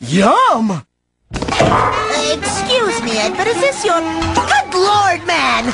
Yum! Excuse me, Ed, but is this your... Good lord, man!